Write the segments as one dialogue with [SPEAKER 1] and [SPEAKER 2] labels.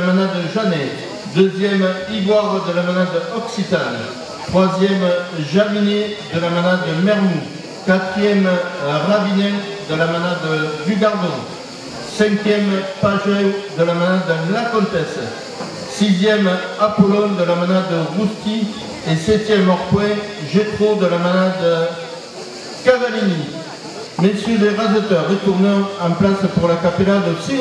[SPEAKER 1] la manade Jeannet. Deuxième, ivoire de la manade Occitane. Troisième, jaminet de la manade Mermou. Quatrième, ravinet de la manade du Gardon. Cinquième, pageau de la manade La Comtesse. Sixième, Apollon de la manade Rousti. Et septième, Orpoint, Gétro de la manade Cavallini. Messieurs les raseteurs, retournons en place pour la capella de s'il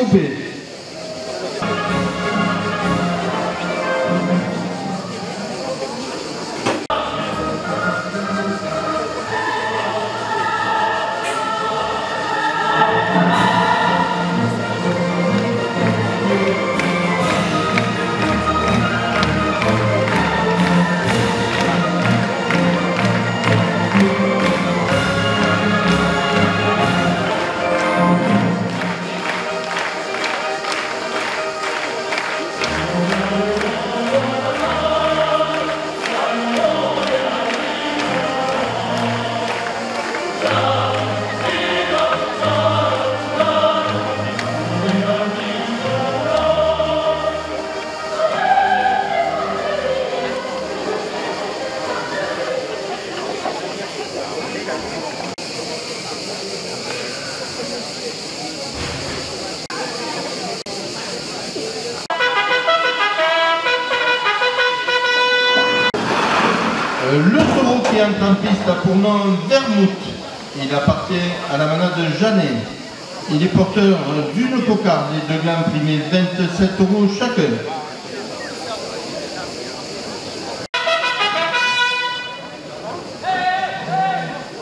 [SPEAKER 1] 7 euros chacun.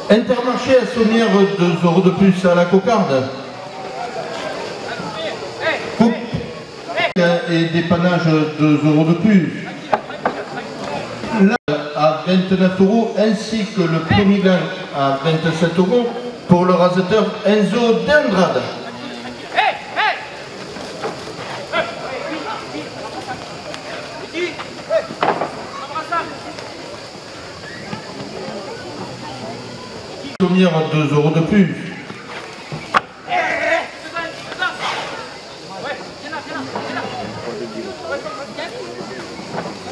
[SPEAKER 1] Intermarché à Saunière, 2 euros de plus à la cocarde. Coupe et dépannage, 2 euros de plus. Là, à 29 euros, ainsi que le premier gain à 27 euros pour le raseteur Enzo Dendrade. Sommière, 2 euros de plus.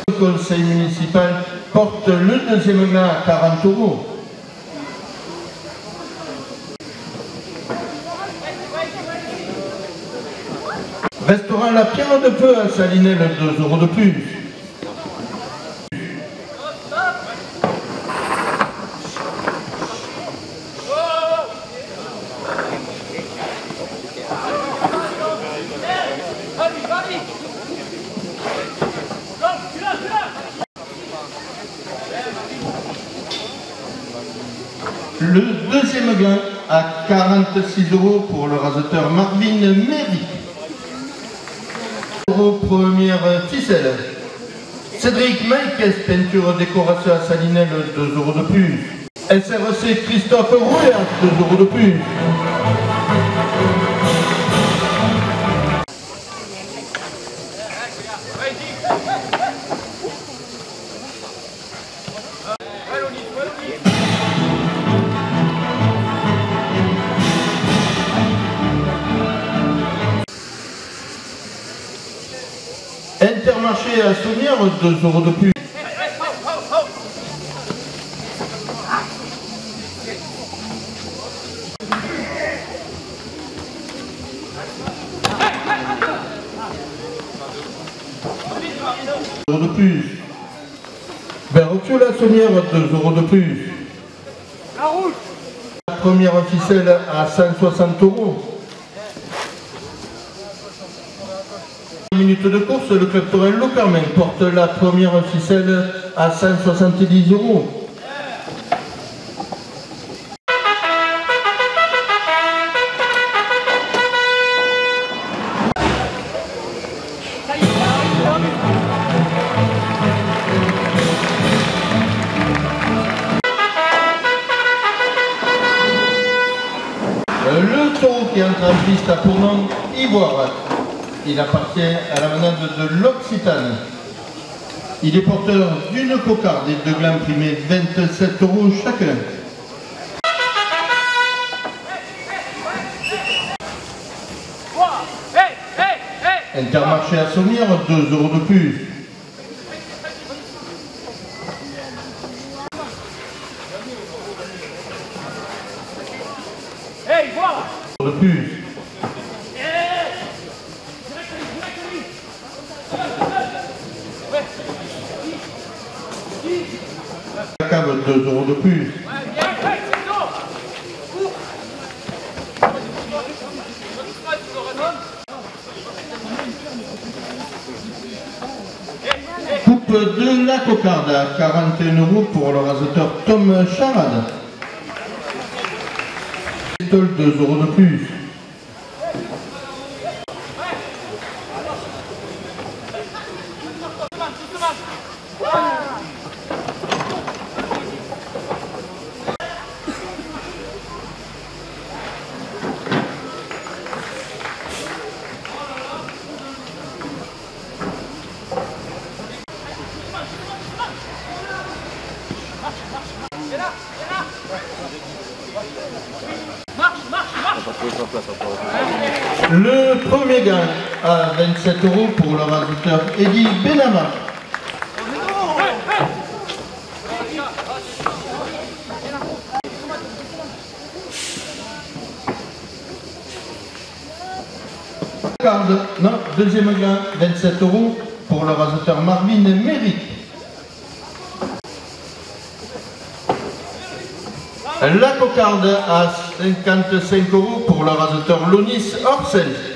[SPEAKER 1] Le conseil municipal porte le deuxième gain à 40 euros. Restaurant La Pierre de Feu à Salinel, 2 euros de plus. Le deuxième gain à 46 euros pour le raseteur Marvin Méry. Euros première ficelle. Cédric Maïkes, peinture décoration à Salinel, 2 euros de plus. SRC Christophe Rouet, 2 euros de plus. 2 euros de plus. euros de plus. Berthieu la Sommière, 2 euros de plus. La première ficelle à 160 euros. De course, le club Torel Locarmin porte la première ficelle à 170 euros. Il appartient à la manade de l'Occitane. Il est porteur d'une cocarde et de glam primés 27 euros chacun. Intermarché à Sommières, 2 euros de plus. 22 euros de plus. Coupe de la cocarde à 41 euros pour le raseteur Tom Charade. 2 euros de plus. Non, deuxième gain, 27 euros pour le rasateur Marvin Merrick. La cocarde à 55 euros pour le rasateur Lonis Orsel.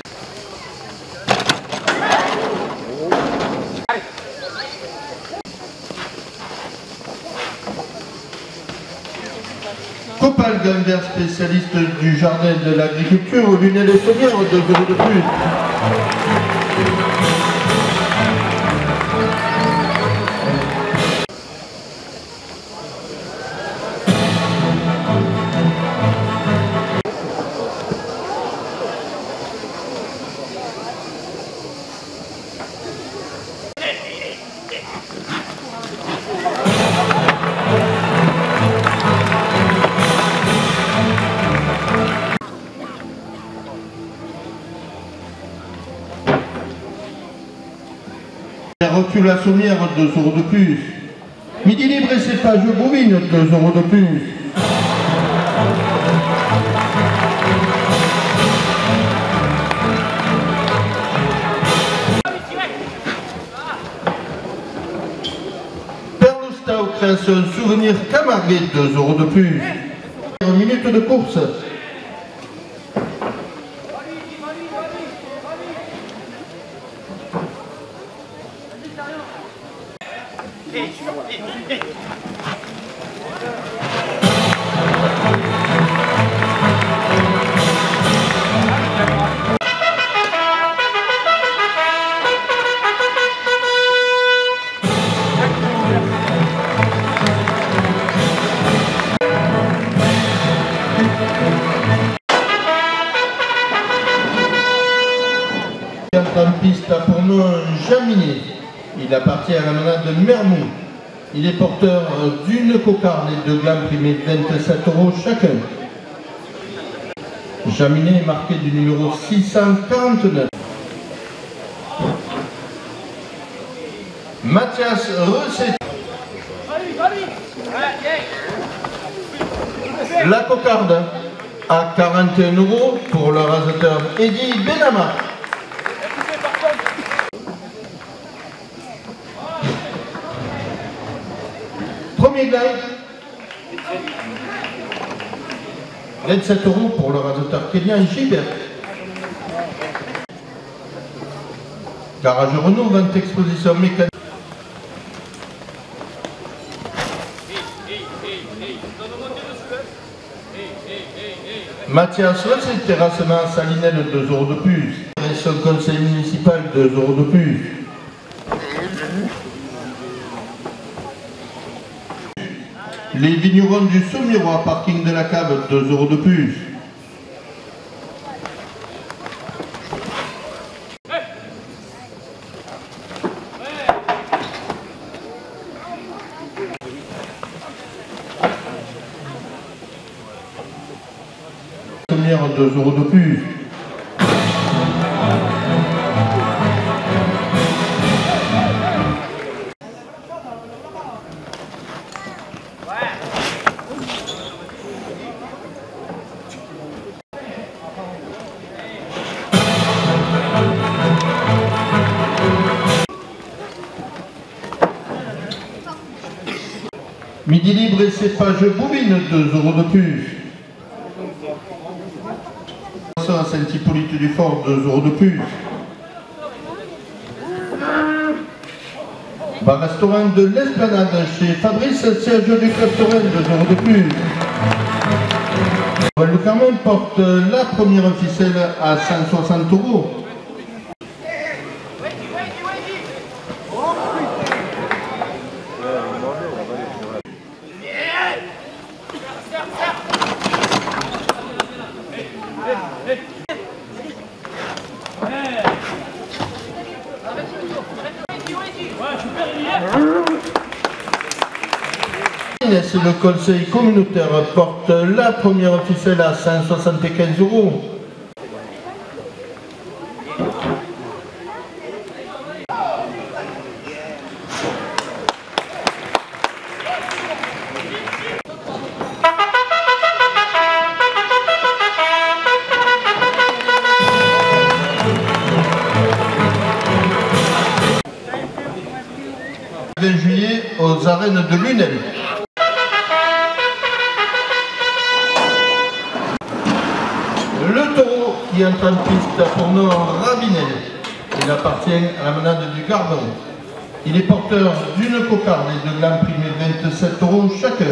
[SPEAKER 1] Copal Gander, spécialiste du jardin de l'agriculture, lunel et sommière, 2 euros de à sommière, 2 euros de plus. Midi libre et cépage bovine, 2 euros de plus. Perlusta aux créations souvenir Camarguet, 2 euros de plus. Une minute de course. D'une cocarde et de glands primés 27 euros chacun. Jaminé est marqué du numéro 649. Mathias Recet. La cocarde à 41 euros pour le rasateur Eddie Benama. Premier glide. 27 euros pour le rasateur Kélian Gilbert. Garage Renault, 20 expositions mécaniques. Mathias Rosset, terrassement Salinelle, 2 euros de plus. Son conseil municipal, 2 euros de plus. Les vignerons du Saumirois, parking de la cave, 2 euros de plus. Saumière, 2 euros de plus. Cépage boubine, 2 euros de plus. Saint-Hippolyte du Fort, 2 euros de plus. Bar-restaurant de l'Esplanade chez Fabrice, siège du Club Touraine, 2 euros de plus. Le Carmen porte la première ficelle à 160 euros. Le conseil communautaire porte la première ficelle à 175 euros. D'une cocarde et de glands primés 27 euros chacun.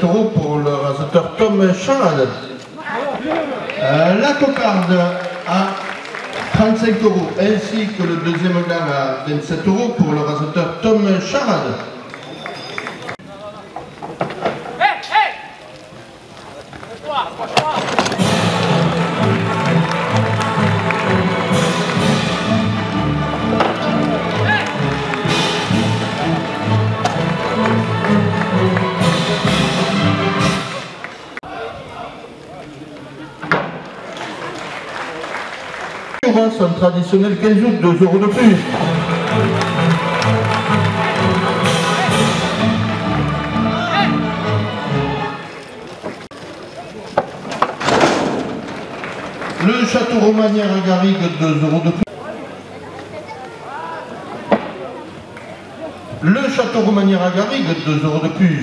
[SPEAKER 1] Pour le rasateur Tom Charade. Euh, la cocarde à 35 euros, ainsi que le deuxième gamme à 27 euros pour le rasateur Tom Charade. Un traditionnel 15 août, 2 euros de plus. Le château Romanière à Garrigue, 2 euros de plus. Le château Romanière à Garrigue, 2 euros de plus.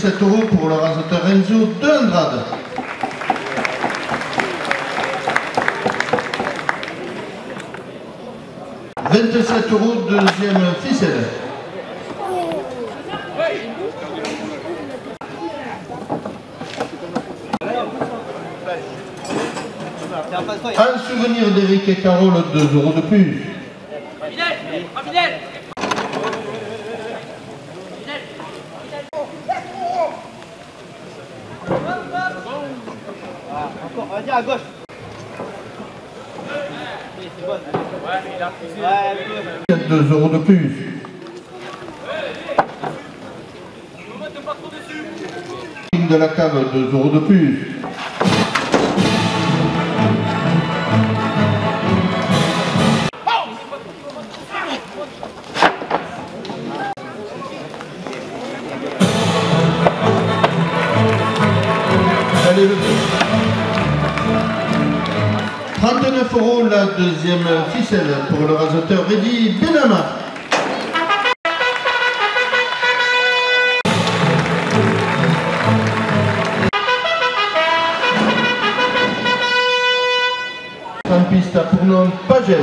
[SPEAKER 1] 77 euros pour le rasateur Renzo d'Andrade. « 27 euros, deuxième ficelle. Un souvenir d'Éric et Carole, 2 euros de plus. Vas-y à gauche. c'est bon. Ouais, il a poussé. 2 euros de plus. De la cave, 2 euros de plus. Pour le rasoteur Eddy Benama. Campiste à Pournon Pagel.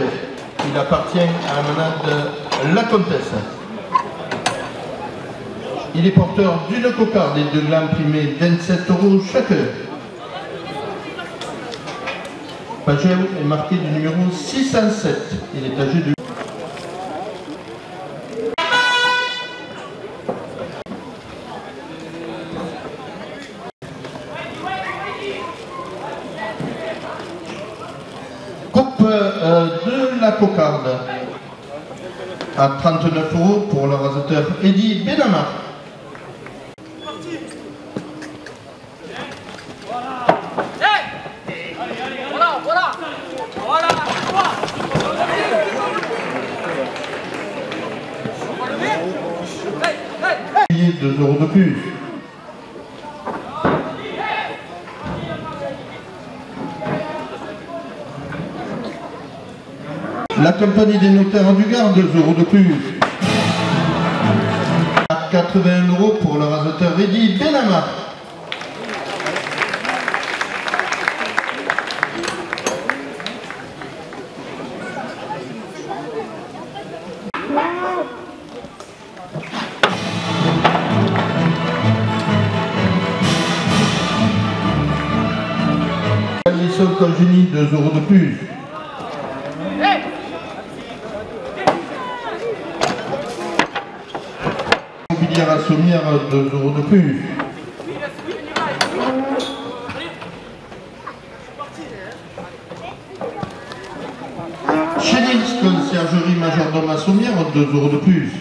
[SPEAKER 1] Il appartient à la manade La Comtesse. Il est porteur d'une cocarde et de gland primé 27 euros chacun. Pagel est marqué du numéro 607. Il est âgé de Coupe euh, de la cocarde à 39 euros pour le rasateur Eddie Benama.
[SPEAKER 2] Voilà, voilà Voilà
[SPEAKER 1] Payé 2 euros de plus. La compagnie des notaires du Gard, 2 euros de plus. À 81 euros pour le rasateur Eddy Benama. Alison Congénie, 2 euros de plus. À Sommière, 2 euros de plus. Chénix, conciergerie majordome à Sommière, 2 euros de plus.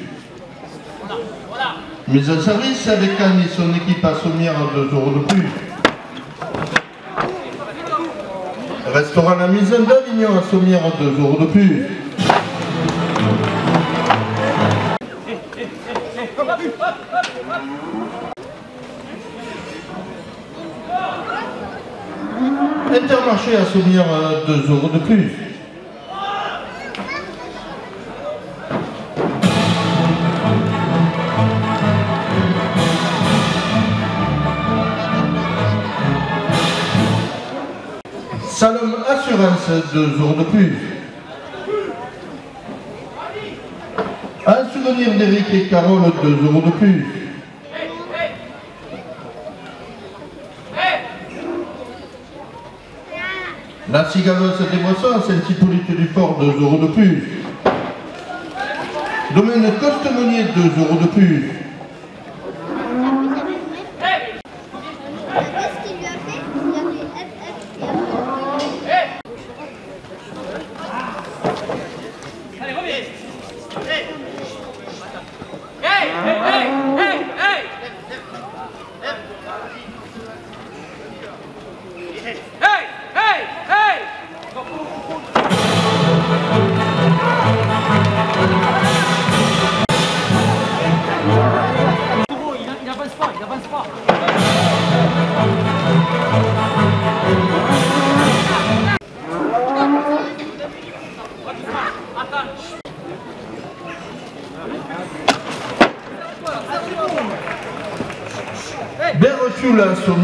[SPEAKER 1] Mise en service avec Anne et son équipe à Sommière, 2 euros de plus. Restaurant La Maison d'Avignon à Sommière, 2 euros de plus. Intermarché à Sommière, 2 euros de plus. Salom Assurance, 2 euros de plus. Un souvenir d'Éric et Carole, 2 euros de plus. La boissons à Saint-Hippolyte du Fort, 2 euros de plus. Domaine Costemonier, 2 euros de plus.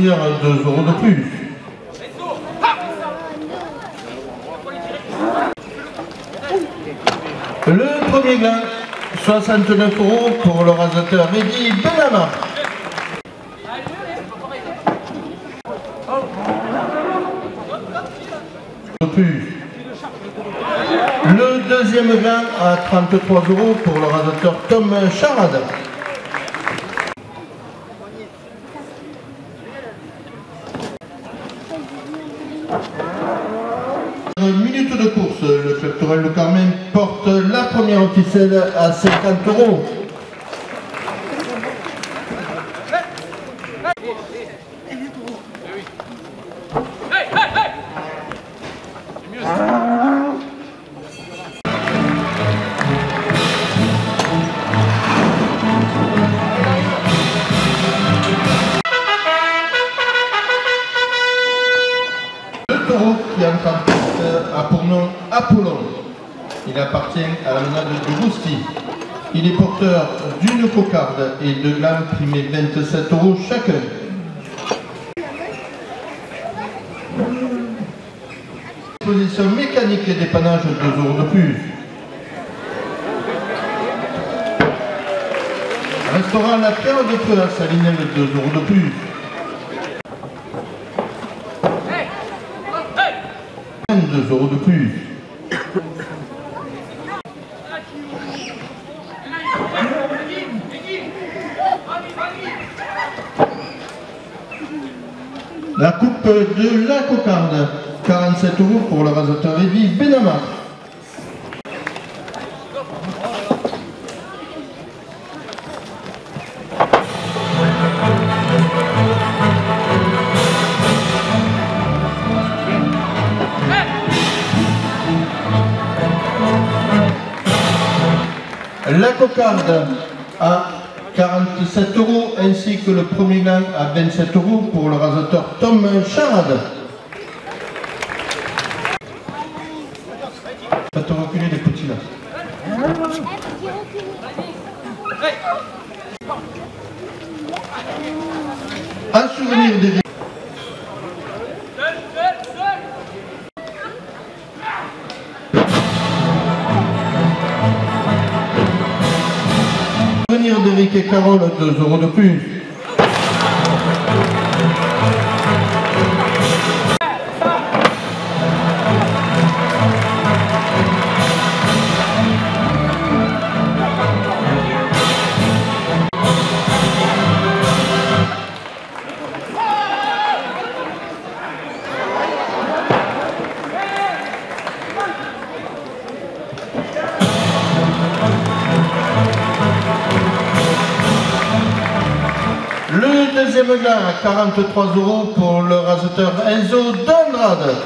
[SPEAKER 1] Sommière, 2 euros de plus. Le premier gland, 69 euros pour le rasateur Eddy Benama. Le deuxième gland à 33 euros pour le rasateur Tom Charade. Minute de course, le club Tourelle Le Carmen porte la officielle à 50 euros. 27 euros chacun. Exposition mécanique et dépannage 2 euros de plus. Restaurant La Pierre de Feu à Salinel 2 euros de plus.
[SPEAKER 2] Hey Hey
[SPEAKER 1] 2 euros de plus. La coupe de la cocarde, 47 euros pour le rasateur Evi Benama. La cocarde à 47 euros ainsi que le premier gland à 27 euros pour le rasateur Tom Charade. Faites reculer les petits là. Un souvenir des et Carole, 2 euros de plus. 143 euros pour le raseteur Enzo Donrad.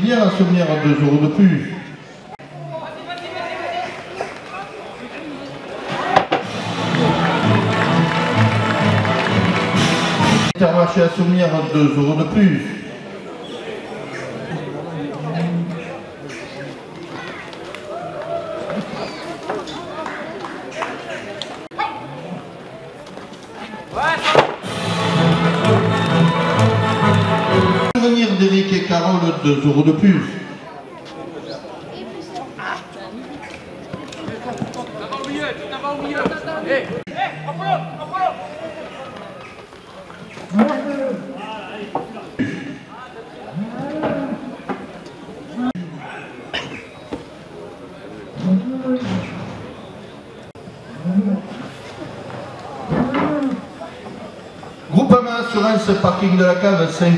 [SPEAKER 1] Il y a la sommière à 2 euros de plus. Intermarché à sommière à 2 euros de plus. De la Cave, 5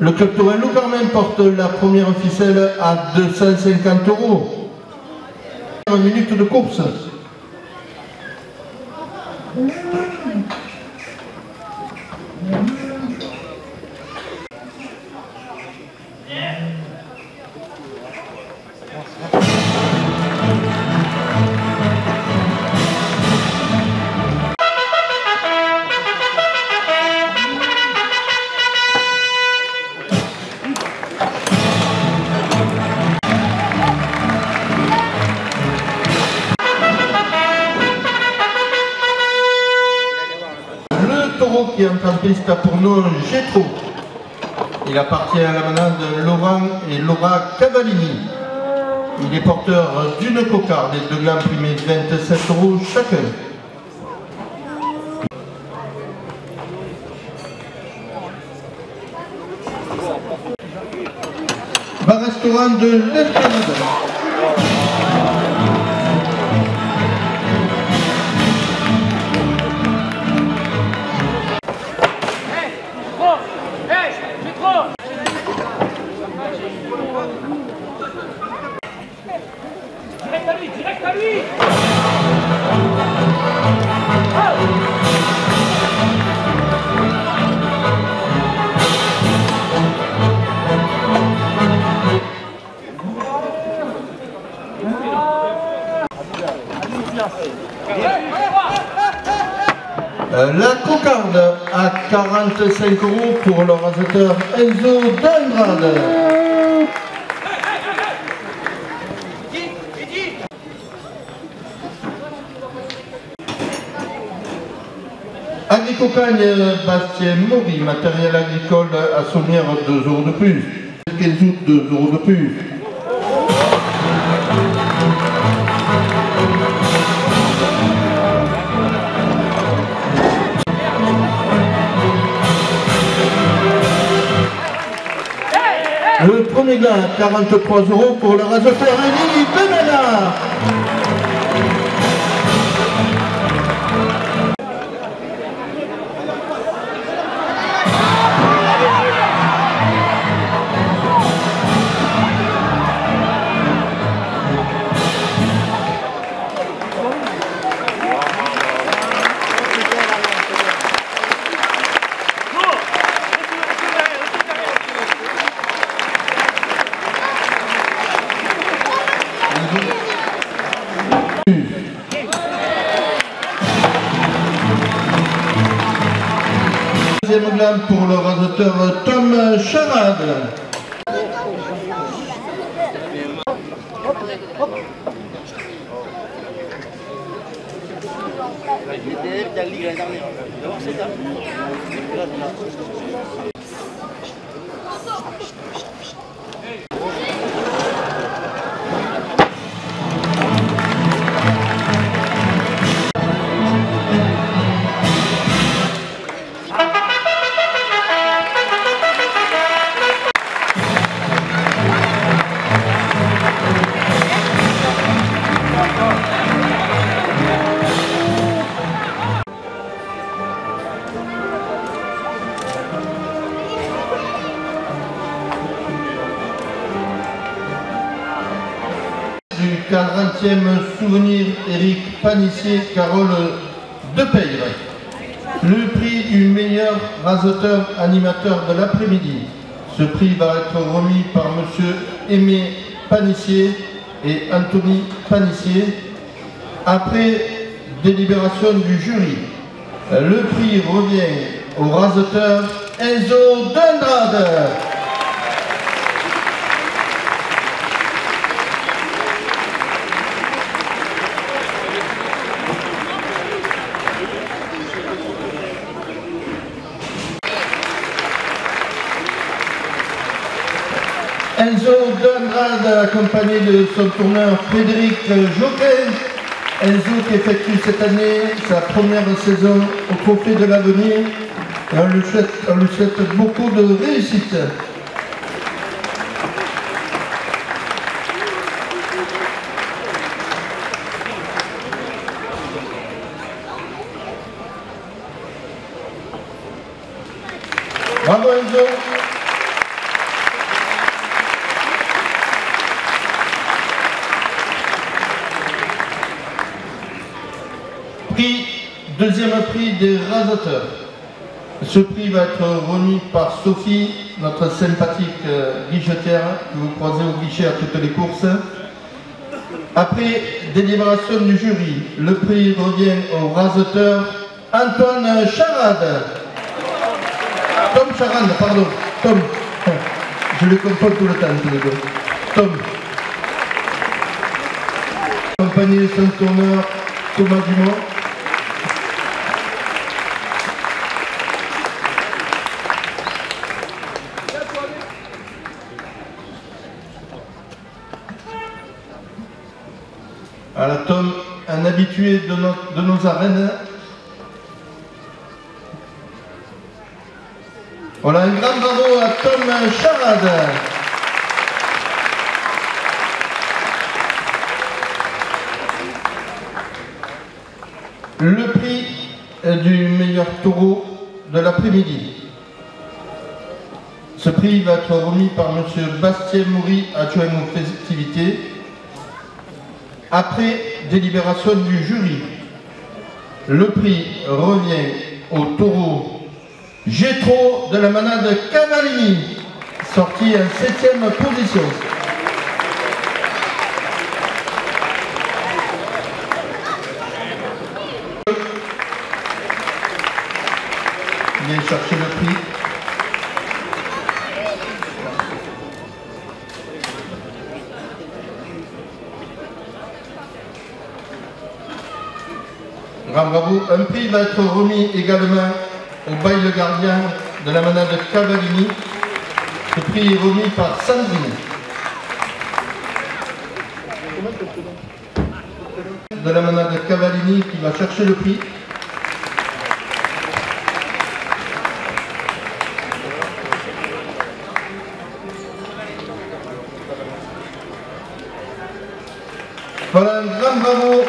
[SPEAKER 1] Le club Le Carmen porte la première ficelle à 250 euros. Une minute de course. Pour nom Gétro. Il appartient à la manade Laurent et Laura Cavallini. Il est porteur d'une cocarde et de glands primés 27 euros chacun. Bar-restaurant de. La cocarde à 45 euros pour le raseteur Enzo Dandrade. Agricocagne Bastien Maury, matériel agricole à Sommière 2 euros de plus. 15 août 2 euros de plus. Le premier gain, 43 euros pour le raseteur Elie Benana. Pour le raseteur Tom Charade. 40e souvenir Éric Panissier, Carole Depeyre. Le prix du meilleur raseteur animateur de l'après-midi. Ce prix va être remis par Monsieur Aimé Panissier et Anthony Panissier après délibération du jury. Le prix revient au raseteur Enzo Dundrade. Enzo Dundrade, de son tourneur Frédéric Joquin. Enzo qui effectue cette année sa première saison au Trophée de l'Avenir. On lui souhaite beaucoup de réussite. Bravo Enzo. Prix, deuxième prix des rasateurs. Ce prix va être remis par Sophie, notre sympathique euh, guichetière que vous croisez au guichet à toutes les courses. Après délibération du jury, le prix revient au raseteur Antoine Charade. Tom Charade, pardon. Tom. Je les confonds tout le temps, tous les deux. Tom. Accompagné de son tourneur Thomas Dumont. Un habitué de, nos- arènes. Voilà, un grand bravo à Tom Charade. Le prix du meilleur taureau de l'après-midi. Ce prix va être remis par M. Bastien Moury, adjoint aux festivités, après délibération du jury. Le prix revient au taureau Gétro de la manade Cavallini, sorti en septième position. Un prix va être remis également au bail gardien de la manade Cavallini. Ce prix est remis par Sandrine. De la manade Cavallini qui va chercher le prix. Voilà un grand bravo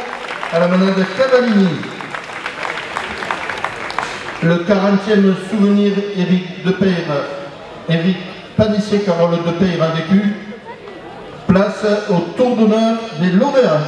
[SPEAKER 1] à la manade Cavallini. Le 40e souvenir Éric Depeyre, Éric Panissier Carole Depeyre a vécu. Place au tour d'honneur des lauréats.